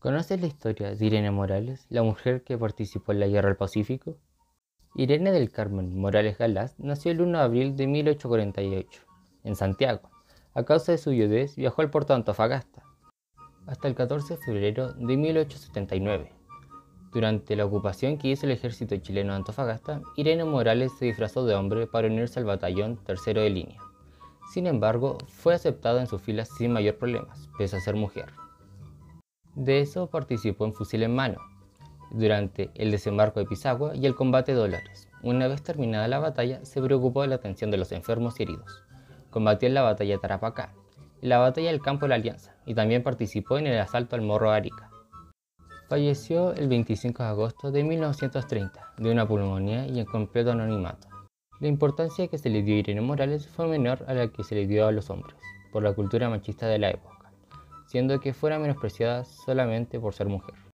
¿Conoces la historia de Irene Morales, la mujer que participó en la Guerra del Pacífico? Irene del Carmen Morales Galás nació el 1 de abril de 1848, en Santiago. A causa de su viudez, viajó al puerto de Antofagasta hasta el 14 de febrero de 1879. Durante la ocupación que hizo el ejército chileno de Antofagasta, Irene Morales se disfrazó de hombre para unirse al batallón tercero de línea. Sin embargo, fue aceptado en sus filas sin mayor problemas, pese a ser mujer. De eso participó en Fusil en Mano, durante el desembarco de Pisagua y el combate de Dolores. Una vez terminada la batalla, se preocupó de la atención de los enfermos y heridos. Combatió en la batalla de Tarapacá, en la batalla del Campo de la Alianza y también participó en el asalto al Morro Arica. Falleció el 25 de agosto de 1930 de una pulmonía y en completo anonimato. La importancia que se le dio a Irene Morales fue menor a la que se le dio a los hombres, por la cultura machista de la época siendo que fuera menospreciada solamente por ser mujer.